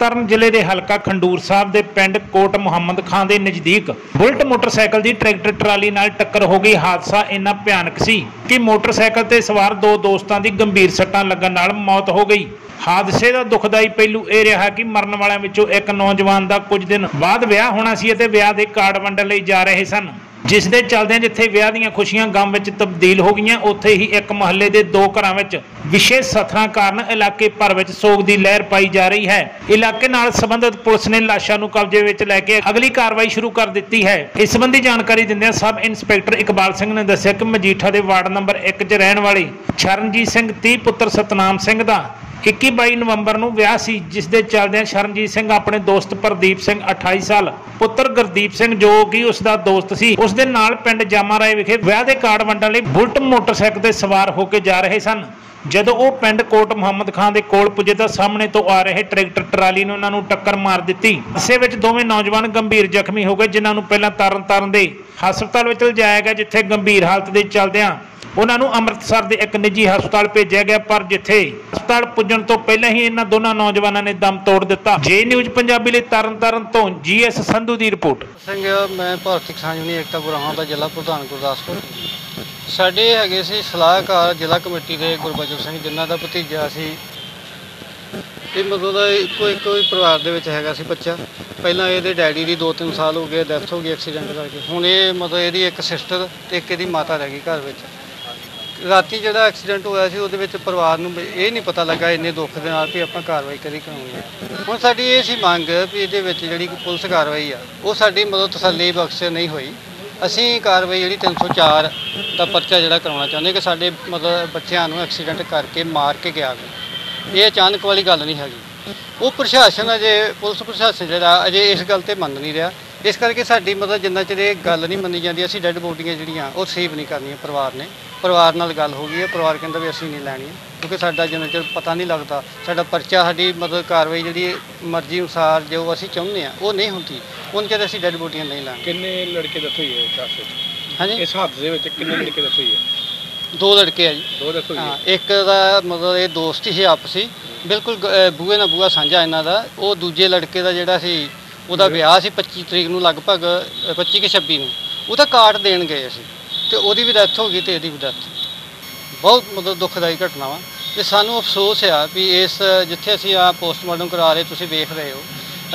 ਤਰਨਤਾਰਨ ਜ਼ਿਲ੍ਹੇ ਦੇ ਹਲਕਾ ਖੰਡੂਰ ਸਾਹਿਬ ਦੇ ਪਿੰਡ ਕੋਟ ਮੁਹੰਮਦ ਖਾਨ ਦੇ ਨਜ਼ਦੀਕ ਬੁਲਟ ਮੋਟਰਸਾਈਕਲ ਦੀ ਟਰੈਕਟਰ ਟਰਾਲੀ ਨਾਲ ਟੱਕਰ ਹੋ ਗਈ। ਹਾਦਸਾ ਇੰਨਾ ਭਿਆਨਕ ਸੀ ਕਿ ਮੋਟਰਸਾਈਕਲ ਤੇ ਸਵਾਰ ਦੋ ਦੋਸਤਾਂ ਦੀ ਗੰਭੀਰ ਸੱਟਾਂ ਲੱਗਣ ਨਾਲ ਮੌਤ ਹੋ ਗਈ। ਹਾਦਸੇ ਦਾ ਦੁਖਦਾਈ ਪਹਿਲੂ ਇਹ ਰਿਹਾ ਕਿ ਮਰਨ ਵਾਲਿਆਂ ਵਿੱਚੋਂ ਇੱਕ ਨੌਜਵਾਨ ਦਾ ਕੁਝ ਦਿਨ ਬਾਅਦ ਵਿਆਹ ਹੋਣਾ ਸੀ ਅਤੇ ਵਿਆਹ ਦੇ ਕਾਰਡ ਵੰਡਣ ਲਈ ਜਾ ਰਹੇ ਸਨ। ਜਿਸ ਦੇ ਚੱਲਦਿਆਂ ਜਿੱਥੇ ਵਿਆਹ ਦੀਆਂ ਖੁਸ਼ੀਆਂ ਗਮ ਵਿੱਚ ਤਬਦੀਲ ਹੋ ਗਈਆਂ, ਉੱਥੇ ਹੀ ਇੱਕ ਮਹੱਲੇ ਦੇ ਦੋ ਘਰਾਂ ਵਿੱਚ ਵਿਸ਼ੇਸ਼ ਸਥਰਾਂ ਕਾਰਨ ਇਲਾਕੇ ਭਰ ਵਿੱਚ ਸੋਗ ਦੀ ਲਹਿਰ ਪਾਈ ਜਾ ਰਹੀ ਹੈ। ਇਲਾਕੇ ਨਾਲ ਸੰਬੰਧਿਤ ਪੁਲਿਸ ਨੇ ਲਾਸ਼ਾਂ ਨੂੰ ਕਬਜ਼ੇ ਵਿੱਚ ਲੈ ਕੇ ਅਗਲੀ ਕਾਰਵਾਈ ਸ਼ੁਰੂ ਕਰ ਦਿੱਤੀ ਹੈ। ਇਸ ਸੰਬੰਧੀ ਜਾਣਕਾਰੀ ਦਿੰਦਿਆਂ ਸਬ ਇੰਸਪੈਕਟਰ ਇਕਬਾਲ ਸਿੰਘ ਨੇ ਦੱਸਿਆ ਕਿ ਮਜੀਠਾ ਦੇ ਵਾਰਡ ਨੰਬਰ 1 'ਚ ਰਹਿਣ ਵਾਲੇ ਸ਼ਰਨਜੀਤ ਸਿੰਘ 30 ਪੁੱਤਰ ਸਤਨਾਮ ਸਿੰਘ ਦਾ 21-22 ਨਵੰਬਰ ਨੂੰ ਵਿਆਹ ਸੀ ਜਿਸ ਦੇ ਚੱਲਦਿਆਂ ਸ਼ਰਨਜੀਤ ਸਿੰਘ ਆਪਣੇ ਦੋਸਤ ਪ੍ਰਦੀਪ ਸਿੰਘ 28 ਸਾਲ, ਪੁੱਤਰ ਗੁਰਦੀਪ ਸਿੰਘ ਜੋ ਕਿ ਉਸ ਦਾ ਦੋਸਤ ਸੀ ਉਸ ਦੇ ਨਾਲ ਪਿੰਡ ਜਾਮਾ ਰਾਏ ਵਿਖੇ ਵਿਆਹ ਦੇ ਕਾਰਡ ਵੰਡਣ ਲਈ ਬੁਲਟ ਮੋਟਰਸਾਈਕਲ ਤੇ ਸਵਾਰ ਹੋ ਕੇ ਜਾ ਰਹੇ ਸਨ। ਜਦੋਂ ਉਹ ਪਿੰਡ ਕੋਟ ਮੁਹੰਮਦ ਖਾਨ ਦੇ ਕੋਲ ਪੁੱਜੇ ਤਾਂ ਸਾਹਮਣੇ ਤੋਂ ਆ ਰਹੇ ਟਰੈਕਟਰ ਟਰਾਲੀ ਨੇ ਉਹਨਾਂ ਨੂੰ ਟੱਕਰ ਮਾਰ ਦਿੱਤੀ। ਇਸੇ ਵਿੱਚ ਦੋਵੇਂ ਨੌਜਵਾਨ ਗੰਭੀਰ ਜ਼ਖਮੀ ਹੋ ਗਏ, ਜਿਨ੍ਹਾਂ ਨੂੰ ਪਹਿਲਾਂ ਤਰਨਤਾਰਨ ਦੇ ਹਸਪਤਾਲ ਵਿੱਚ ਲਿਜਾਇਆ ਗਿਆ, ਜਿੱਥੇ ਗੰਭੀਰ ਹਾਲਤ ਦੇ ਚੱਲਦਿਆਂ ਉਹਨਾਂ ਨੂੰ ਅੰਮ੍ਰਿਤਸਰ ਦੇ ਇੱਕ ਨਿੱਜੀ ਹਸਪਤਾਲ ਭੇਜਿਆ ਗਿਆ, ਪਰ ਜਿੱਥੇ ਹਸਪਤਾਲ ਪੁੱਜਣ ਤੋਂ ਪਹਿਲਾਂ ਹੀ ਇਹਨਾਂ ਦੋਨਾਂ ਨੌਜਵਾਨਾਂ ਨੇ ਦਮ ਤੋੜ ਦਿੱਤਾ। ਜੇ ਨਿਊਜ਼ ਪੰਜਾਬੀ ਲਈ ਤਰਨਤਾਰਨ ਤੋਂ ਜੀਐਸ ਸੰਧੂ ਦੀ ਰਿਪੋਰਟ। ਸਿੰਘ, ਮੈਂ ਭਾਰਤੀ ਕਿਸਾਨ ਯੂਨੀਅਨ ਏਕਤਾ ਗੁਰਾਹਾਂ ਦਾ ਜ਼ਿਲ੍ਹਾ ਪ੍ਰਧਾਨ ਗੁਰਦਾਸਪੁਰ। ਸਾਡੇ ਹੈਗੇ ਸੀ ਸਲਾਹਕਾਰ ਜ਼ਿਲ੍ਹਾ ਕਮੇਟੀ ਦੇ ਗੁਰਬਚਨ ਸਿੰਘ, ਜਿਨ੍ਹਾਂ ਦਾ ਭਤੀਜਾ ਸੀ। ਇਹ ਮਤਲਬ ਦਾ ਇੱਕੋ ਇੱਕੋ ਹੀ ਪਰਿਵਾਰ ਦੇ ਵਿੱਚ ਹੈਗਾ ਸੀ ਬੱਚਾ। ਪਹਿਲਾਂ ਇਹਦੇ ਡੈਡੀ ਦੀ 2-3 ਸਾਲ ਹੋ ਗਏ ਡੈਥ ਹੋ ਗਈ ਐਕਸੀਡੈਂਟ ਕਰਕੇ। ਹੁਣ ਇਹ ਮਤਲਬ ਇਹਦੀ ਇੱਕ ਸਿਸਟਰ ਤੇ ਇੱਕ ਇਹਦੀ ਮਾਤਾ ਰਹਿ ਗਈ ਘਰ ਵਿੱਚ। ਰਾਤੀ ਜਿਹੜਾ ਐਕਸੀਡੈਂਟ ਹੋਇਆ ਸੀ, ਉਹਦੇ ਵਿੱਚ ਪਰਿਵਾਰ ਨੂੰ ਇਹ ਨਹੀਂ ਪਤਾ ਲੱਗਾ ਇੰਨੇ ਦੁੱਖ ਦੇ ਨਾਲ ਵੀ ਆਪਾਂ ਕਾਰਵਾਈ ਕਰੀ ਕਰਾਂਗੇ ਹੁਣ ਸਾਡੀ ਇਹ ਸੀ ਮੰਗ ਵੀ ਇਹਦੇ ਵਿੱਚ ਜਿਹੜੀ ਪੁਲਿਸ ਕਾਰਵਾਈ ਆ, ਉਹ ਸਾਡੀ ਮਦਦ ਤਸੱਲੀ ਬਖਸ਼ ਨਹੀਂ ਹੋਈ। ਅਸੀਂ ਕਾਰਵਾਈ ਜਿਹੜੀ 304 ਦਾ ਪਰਚਾ ਜਿਹੜਾ ਕਰਾਉਣਾ ਚਾਹੁੰਦੇ ਕਿ ਸਾਡੇ ਮਤਲਬ ਬੱਚਿਆਂ ਨੂੰ ਐਕਸੀਡੈਂਟ ਕਰਕੇ ਮਾਰ ਕੇ ਗਿਆ ਇਹ ਅਚਾਨਕ ਵਾਲੀ ਗੱਲ ਨਹੀਂ ਹੈਗੀ। ਉਹ ਪ੍ਰਸ਼ਾਸਨ ਅਜੇ, ਪੁਲਿਸ ਪ੍ਰਸ਼ਾਸਨ ਜਿਹੜਾ, ਅਜੇ ਇਸ ਗੱਲ ਤੇ ਮੰਨ ਨਹੀਂ ਰਿਹਾ। ਇਸ ਕਰਕੇ ਸਾਡੀ ਮਤਲਬ ਜਿੰਨਾ ਚਿਰ ਇਹ ਗੱਲ ਨਹੀਂ ਮੰਨੀ ਜਾਂਦੀ ਅਸੀਂ ਡੈੱਡ ਬੋਡੀਆਂ ਜਿਹੜੀਆਂ ਉਹ ਸੇਵ ਨਹੀਂ ਕਰਨੀਆਂ ਪਰਿਵਾਰ ਨੇ। ਪਰਿਵਾਰ ਨਾਲ ਗੱਲ ਹੋ ਗਈ ਹੈ ਪਰਿਵਾਰ ਕਹਿੰਦਾ ਵੀ ਅਸੀਂ ਨਹੀਂ ਲੈਣੀ। ਕਿਉਂਕਿ ਸਾਡਾ ਜਿੰਨਾ ਚਿਰ ਪਤਾ ਨਹੀਂ ਲੱਗਦਾ ਸਾਡਾ ਪਰਚਾ ਸਾਡੀ ਮਤਲਬ ਕਾਰਵਾਈ ਜਿਹੜੀ ਮਰਜ਼ੀ ਅਨੁਸਾਰ ਜੋ ਅਸੀਂ ਚਾਹੁੰਦੇ ਆ ਉਹ ਨਹੀਂ ਹੁੰਦੀ। ਉਹਨਾਂ ਚਿਰ ਅਸੀਂ ਡੈੱਡ ਬੋਡੀਆਂ ਨਹੀਂ ਲਾਂਗੇ ਕਿੰਨੇ ਲੜਕੇ ਦੱਸੋ ਹੋਈ ਹੈ ਇਸ ਹਾਦਸੇ 'ਚ? ਹਾਂਜੀ? ਇਸ ਹਾਦਸੇ ਦੇ ਵਿੱਚ ਕਿੰਨੇ ਲੜਕੇ ਦੱਸੋ ਹੋਈ ਹੈ? ਦੋ ਲੜਕੇ ਆ ਜੀ। ਦੋ ਦੱਸੋ ਹੈ। ਇੱਕ ਦਾ ਮਤਲਬ ਇਹ ਦੋਸਤ ਹੀ ਆਪਸੀ ਬਿਲਕੁਲ ਬੂਹੇ ਨਾਲ ਬੂਹਾ ਸਾਂਝਾ ਇਹਨਾਂ ਦਾ। ਉਹ ਦੂਜੇ ਲੜਕੇ ਦਾ ਜਿਹੜਾ ਸੀ ਉਹਦਾ ਵਿਆਹ ਸੀ 25 ਤਰੀਕ ਨੂੰ ਲਗਭਗ, ਅਹ 25 ਕਿ 26 ਨੂੰ। ਉਹਦਾ ਕਾਰਡ ਦੇਣ ਗਏ ਅਸੀਂ ਤੇ ਉਹਦੀ ਵੀ ਡੈਥ ਹੋ ਗਈ ਤੇ ਇਹਦੀ ਵੀ ਡੈਥ ਬਹੁਤ ਮਤਲਬ ਦੁਖਦਾਈ ਘਟਨਾ ਵਾ। ਤੇ ਸਾਨੂੰ ਅਫਸੋਸ ਆ ਵੀ ਇਸ ਜਿੱਥੇ ਅਸੀਂ ਆ ਪੋਸਟਮਾਰਟਮ ਕਰਾ ਰਹੇ, ਤੁਸੀਂ ਵੇਖ ਰਹੇ ਹੋ।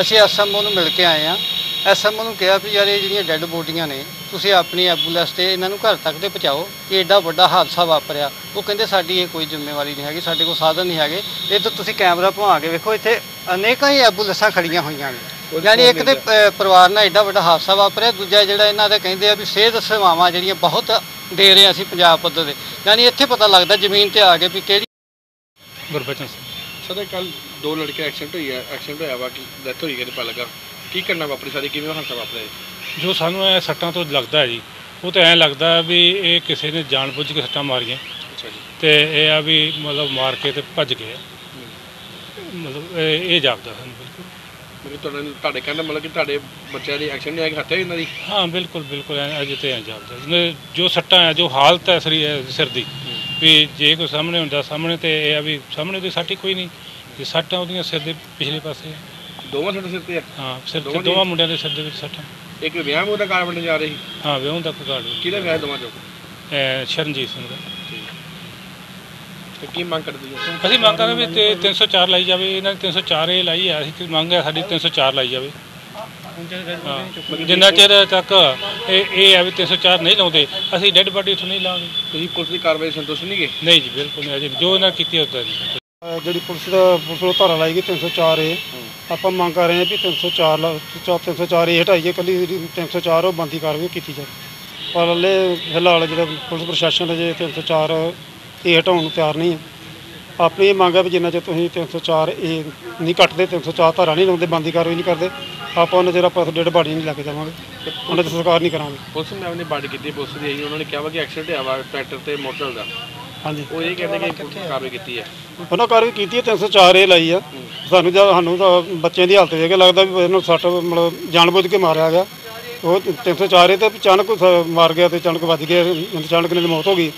ਅਸੀਂ ਐਸਐਮਓ ਨੂੰ ਮਿਲ ਕੇ ਆਏ ਆ ਐਸਐਮਓ ਨੂੰ ਕਿਹਾ ਵੀ ਯਾਰ ਇਹ ਜਿਹੜੀਆਂ ਡੈੱਡ ਬੋਡੀਆਂ ਨੇ, ਤੁਸੀਂ ਆਪਣੀ ਐਂਬੂਲੈਂਸ ਤੇ ਇਹਨਾਂ ਨੂੰ ਘਰ ਤੱਕ ਤੇ ਪਹੁੰਚਾਓ। ਕਿ ਐਡਾ ਵੱਡਾ ਹਾਦਸਾ ਵਾਪਰਿਆ। ਉਹ ਕਹਿੰਦੇ ਸਾਡੀ ਇਹ ਕੋਈ ਜ਼ਿੰਮੇਵਾਰੀ ਨਹੀਂ ਹੈਗੀ, ਸਾਡੇ ਕੋਲ ਸਾਧਨ ਨਹੀਂ ਹੈਗੇ। ਇਹ ਤਾਂ ਤੁਸੀਂ ਕੈਮਰਾ ਭਵਾ ਕੇ ਵੇਖੋ, ਇੱਥੇ ਅਨੇਕਾਂ ਹੀ ਐਂਬੂਲੈਂਸਾਂ ਖੜੀਆਂ ਹੋਈਆਂ ਨੇ। ਯਾਨੀ ਇੱਕ ਤੇ ਅ, ਪਰਿਵਾਰ ਨਾਲ ਐਡਾ ਵੱਡਾ ਹਾਦਸਾ ਵਾਪਰਿਆ ਦੂਜਾ ਜਿਹੜਾ ਇਹਨਾਂ ਦੇ ਕਹਿੰਦੇ ਆ ਵੀ ਸਿਹਤ ਸੇਵਾਵਾਂ ਜਿਹੜੀਆਂ ਬਹੁਤ ਦੇ ਰਹੇ ਅਸੀਂ ਪੰਜਾਬ ਪੱਧਰ ਦੇ ਯਾਨੀ ਇੱਥੇ ਪਤਾ ਲੱਗਦਾ ਜ਼ਮੀਨ ਤੇ ਆ ਕੇ ਵੀ ਕਿਹੜੀ ਗੁਰਬਚਨ ਸਿੰਘ। ਸਦੇ ਕੱਲ ਦੋ ਲੜਕੇ ਐਕਸੀਡੈਂਟ ਹੋਈ ਹੈ ਐਕਸੀਡੈਂਟ ਹੋਇਆ ਵਾ ਕਿ ਡੈਥ ਹੋਈ ਕਿਤੇ ਪਤਾ ਲੱਗਾ। ਕੀ ਕਰਨਾ ਵਾਪਰੀ ਸਾਰੀ? ਕਿਵੇਂ ਹਾਦਸਾ ਵਾਪਰਿਆ ਇਹ? ਜੋ ਸਾਨੂੰ ਇਹ ਸੱਟਾਂ ਤੋਂ ਲੱਗਦਾ ਹੈ ਜੀ ਉਹ ਤਾਂ ਐਂ ਲੱਗਦਾ ਵੀ ਇਹ ਕਿਸੇ ਨੇ ਜਾਣਬੁੱਝ ਕੇ ਸੱਟਾਂ ਮਾਰੀਆਂ। ਅੱਛਾ ਜੀ। ਤੇ ਇਹ ਆ ਵੀ ਮਤਲਬ ਮਾਰ ਕੇ ਤੇ ਭੱਜ ਗਏ ਆ। ਮਤਲਬ ਇਹ ਇਹ ਜਾਪਦਾ ਸਾਨੂੰ। ਮਤਲਬ ਤੁਹਾਡੇ ਤੁਹਾਡੇ ਕਹਿੰਦਾ ਮਤਲਬ ਕਿ ਤੁਹਾਡੇ ਬੱਚਿਆਂ ਦੀ ਐਕਸੀਡੈਂਟ ਹੋਇਆ ਕਿ ਹੱਤਿਆ ਇਹਨਾਂ ਦੀ? ਹਾਂ ਬਿਲਕੁਲ ਬਿਲਕੁਲ ਐਂ ਅਜੇ ਤੇ ਐਂ ਜਿਹਨੇ ਜੋ ਸੱਟਾਂ ਆ ਜੋ ਹਾਲਤ ਹੈ ਸਰੀ ਸਿਰ ਦੀ ਵੀ ਜੇ ਕੋਈ ਸਾਹਮਣੇ ਹੁੰਦਾ ਸਾਹਮਣੇ ਤੇ ਇਹ ਆ ਵੀ ਸਾਹਮਣੇ ਦੀ ਸੱਟ ਹੀ ਕੋਈ ਨਹੀਂ। ਜੇ ਸੱਟਾਂ ਉਹਦੀਆਂ ਸਿਰ ਦੇ ਪਿਛਲੇ ਪਾਸੇ ਆ। ਦੋਵਾਂ ਸਾਡੇ ਸਿਰ ਤੇ ਆ? ਹਾਂ ਸਿਰ ਤੇ ਦੋਵਾਂ ਦੀ? ਦੋਵਾਂ ਮੁੰਡਿਆਂ ਦੇ ਸਿਰ ਦੇ ਵਿੱਚ ਸੱਟਾਂ ਇੱਕ ਵਿਆਹ ਉਹਦਾ ਕਾਰ ਵੰਡਣ ਜਾ ਰਹੇ? ਹਾਂ ਵਿਆਹ ਦਾ ਕੋਈ ਕਾਰਡ ਕਿਹਦਾ ਵਿਆਹ ਦੋਵਾਂ ਚੋਂ? ਸ਼ਰਨਜੀਤ ਸਿੰਘ ਦਾ। ਤੇ ਕੀ ਮੰਗ ਕਰਦੇ ਹੋ? ਅਸੀਂ ਮੰਗ ਕਰਾਂਗੇ ਵੀ ਤੇ 304 ਲਾਈ ਜਾਵੇ ਇਹਨਾਂ ਦੀ 304 ਇਹ ਲਾਈ ਆ ਅਸੀਂ ਮੰਗ ਹੈ ਸਾਡੀ 304 ਲਾਈ ਜਾਵੇ। ਹਾਂ। ਜਿੰਨਾ ਚਿਰ ਤੱਕ ਇਹ ਇਹ ਆ ਵੀ 304 ਨਹੀਂ ਲਾਉਂਦੇ ਅਸੀਂ ਡੈੱਡ ਬਾਡੀ ਉੱਥੋਂ ਨਹੀਂ ਲਾਵਾਂਗੇ ਤੁਸੀਂ ਪੁਲਿਸ ਦੀ ਕਾਰਵਾਈ ਸੰਤੁਸ਼ਟ ਨਹੀਂ ਗਏ ਨਹੀਂ ਜੀ ਬਿਲਕੁਲ ਨਹੀਂ ਅਜੇ ਜੋ ਇਹਨਾਂ ਕੀਤੀ ਹੁੰਦਾ ਅਹ ਜਿਹੜੀ ਪੁਲਿਸ ਦਾ ਪੁਲਿਸ ਵੱਲੋਂ ਧਾਰਾ ਲਾਈ ਗਈ 304 ਏ ਆਪਾਂ ਮੰਗ ਕਰ ਰਹੇ ਹਾਂ ਵੀ 304 ਲਾ- ਚਾ- 304 ਏ ਹਟਾਈਏ ਕੱਲੀ ਜਿਹੜੀ 304 ਉਹ ਬੰਦੀ ਕਾਰਵਾਈ ਕੀਤੀ ਜਾਵੇ। ਪਰ ਹਲੇ ਫਿਲਹਾਲ ਜਿਹੜਾ ਪੁਲਿਸ ਪ੍ਰਸ਼ਾਸਨ ਅਜੇ 304 ਏ ਹਟਾਉਣ ਨੂੰ ਤਿਆਰ ਨਹੀਂ ਹੈ ਆਪਣੀ ਇਹ ਮੰਗ ਹੈ ਵੀ ਜਿੰਨਾ ਚਿਰ ਤੁਸੀਂ 304 ਏ ਨਹੀਂ ਕੱਟਦੇ 304 ਧਾਰਾ ਨਹੀਂ ਲਾਉਂਦੇ ਬੰਦੀ ਕਾਰਵਾਈ ਨਹੀਂ ਕਰਦੇ ਆਪਾਂ ਉਹਨਾਂ ਚਿਰ ਆਪਾਂ ਡੇਢ ਬਾੜੀ ਨਹੀਂ ਲੈ ਕੇ ਜਾਵਾਂਗੇ। ਉਹਨਾਂ ਤੇ ਸਰਕਾਰ ਨਹੀਂ ਕਰਾਂਗੇ। ਪੁਲਿਸ ਨੇ ਆਪਣੀ ਬਾਡੀ ਕੀਤੀ ਪੁਲਿਸ ਦੀ ਆਈ ਉਹਨਾਂ ਨੇ ਕਿਹਾ ਵਾ ਕਿ ਐਕਸੀਡੈਂਟ ਹੋਇਆ ਵਾ ਟਰੈਕਟਰ ਤੇ ਮੋਟਰਸਾਈਕਲ ਦਾ। ਹਾਂਜੀ। ਉਹ ਇਹ ਕਹਿੰਦੇ ਕਿ ਪੁਲਿਸ ਕਾਰਵਾਈ ਕੀਤੀ ਹੈ। ਉਹਨਾਂ ਕਾਰਵਾਈ ਕੀਤੀ ਹੈ 304 ਏ ਲਾਈ ਆ। ਸਾਨੂੰ ਜਦ ਸਾਨੂੰ ਤਾਂ ਬੱਚਿਆਂ ਦੀ ਹਾਲਤ ਵੇਖ ਕੇ ਲੱਗਦਾ ਵੀ ਇਹਨੂੰ ਸੱਟ ਮਤਲਬ ਜਾਣਬੁੱਝ ਕੇ ਮਾਰਿਆ ਗਿਆ। ਉਹ 304 ਏ ਤੇ ਅਚਾਨਕ ਮਾਰ ਗਿਆ ਤੇ ਅਚਾਨਕ ਵੱਜ ਗਿਆ ਅਚਾਨਕ ਨੇ ਮੌਤ ਹੋ ਗਈ।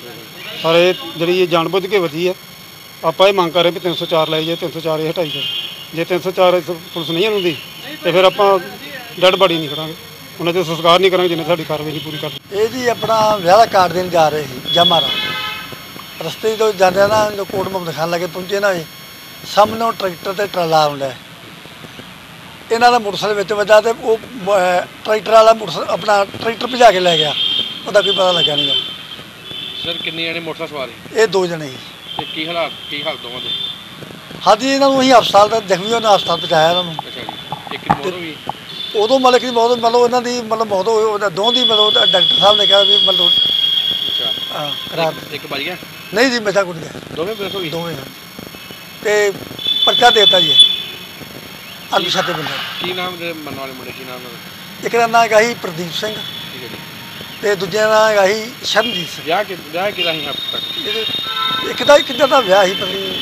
ਪਰ ਇਹ ਜਿਹੜੀ ਇਹ ਜਾਣਬੁੱਝ ਕੇ ਵੱਜੀ ਆ ਆਪਾਂ ਇਹ ਮੰਗ ਕਰ ਰਹੇ ਵੀ 304 ਲਾਈ ਜਾਏ 304 ਇਹ ਹਟਾਈ ਜਾਏ। ਜੇ 304 ਇਸ ਪੁਲਿਸ ਨਹੀਂ ਆਉਂਦੀ, ਤੇ ਫਿਰ ਆਪਾਂ ਡੈਡ ਬਾਡੀ ਨਹੀਂ ਕਰਾਂਗੇ ਉਹਨਾਂ ਤੇ ਸੰਸਕਾਰ ਨਹੀਂ ਕਰਾਂਗੇ, ਜਿੰਨੇ ਸਾਡੀ ਕਾਰਵਾਈ ਨਹੀਂ ਪੂਰੀ ਕਰਦੇ। ਇਹ ਜੀ ਆਪਣਾ ਵਿਆਹ ਦਾ ਕਾਰਡ ਦੇਣ ਜਾ ਰਹੇ ਸੀ ਜਮਾਰਾ ਰਸਤੇ ਤੋਂ ਜਾਂਦੇ ਨਾ ਜੋ ਕੋਟ ਮੁਹੰਮਦ ਖਾਨ ਲਾਗੇ, ਪਹੁੰਚੇ ਨਾ ਇਹ, ਸਾਹਮਣੇ ਟਰੈਕਟਰ ਤੇ ਟਰਾਲਾ ਆਉਂਦਾ ਹੈ। ਇਹਨਾਂ ਦਾ ਮੋਟਰਸਾਈਕਲ ਵਿੱਚ ਵੱਜਾ ਤੇ ਉਹ ਟਰੈਕਟਰ ਵਾਲਾ ਮੋਟਰਸਾਈਕਲ ਆਪਣਾ ਟਰੈਕਟਰ ਭਜਾ ਕੇ ਲੈ ਗਿਆ। ਉਹਦਾ ਕੋਈ ਪਤਾ ਲੱਗਾ ਨਹੀਂ ਸਰ ਕਿੰਨੇ ਜਣੇ ਮੋਟਰਸਾਈਕਲ ਸਵਾਰ ਸੀ? ਇਹ ਦੋ ਜਣੇ ਸੀ। ਤੇ ਕੀ ਹਾਲਾਤ ਕੀ ਹਾਲਤ ਦੋਵਾਂ ਦੇ? ਹਾਂਜੀ ਇਹਨਾਂ ਨੂੰ ਅਸੀਂ ਹਸਪਤਾਲ ਦਾ ਜ਼ਖਮੀ ਉਹਨਾਂ ਹਸਪਤਾਲ ਪਹੁੰਚਾਇਆ ਇਹਨਾਂ ਨੂੰ। ਅੱਛਾ ਜੀ। ਇੱਕ ਮੌਤ ਹੋ ਗਈ? ਉਦੋਂ ਮਤਲਬ ਕਿ ਬਹੁਤ ਮਤਲਬ ਇਹਨਾਂ ਦੀ ਮਤਲਬ ਬਹੁਤ ਹੋਈ ਉਹਦਾ ਦੋ ਦੀ ਮਤਲਬ ਡਾਕਟਰ ਸਾਹਿਬ ਨੇ ਕਿਹਾ ਵੀ ਮਤਲਬ ਅੱਛਾ। ਹਾਂ, ਕਰਾ ਇੱਕ- ਵੱਜ ਗਿਆ? ਨਹੀਂ ਜੀ ਮੇਰਾ ਕੁਝ ਗਿਆ। ਦੋਵੇਂ ਬ੍ਰੇਕ ਹੋ ਗਈ? ਦੋਵੇਂ ਹਨ। ਤੇ ਪਰਚਾ ਦੇਤਾ ਜੀ ਅਨੁਸ਼ਾਤੇ ਬੰਦੇ ਕੀ ਨਾਮ ਦੇ ਮੰਨ ਵਾਲੇ ਮੁੰਡੇ ਕੀ ਨਾਮ ਦਾ? ਇੱਕ ਦਾ ਨਾਂ ਹੈਗਾ ਸੀ ਪ੍ਰਦੀਪ ਸਿੰਘ। ਹੈ ਤੇ ਦੂਜੇ ਦਾ ਹੈਗਾ ਸੀ। ਸ਼ਰਨਜੀਤ ਸਿੰਘ ਵਿਆਹ ਕਿ ਵਿਆਹ ਕਿਹਦਾ ਸੀ ਹੱਦ ਤੱਕ? ਇਹਦੇ- ਇੱਕ ਦਾ ਇੱਕ ਦਾ ਤਾਂ ਵਿਆਹ ਸੀ ਪਤਾ ਨਹੀਂ